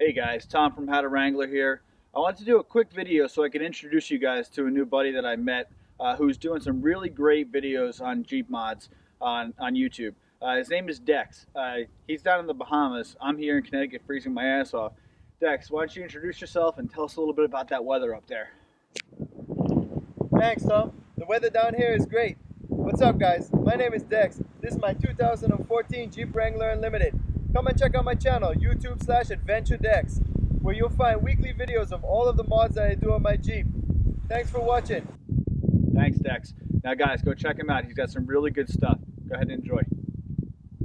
Hey guys, Tom from How to Wrangler here. I wanted to do a quick video so I could introduce you guys to a new buddy that I met uh, who's doing some really great videos on Jeep mods on, on YouTube. Uh, his name is Dex. Uh, he's down in the Bahamas. I'm here in Connecticut freezing my ass off. Dex, why don't you introduce yourself and tell us a little bit about that weather up there. Thanks, Tom. The weather down here is great. What's up, guys? My name is Dex. This is my 2014 Jeep Wrangler Unlimited. Come and check out my channel, YouTube slash AdventureDex, where you'll find weekly videos of all of the mods that I do on my Jeep. Thanks for watching. Thanks, Dex. Now, guys, go check him out. He's got some really good stuff. Go ahead and enjoy.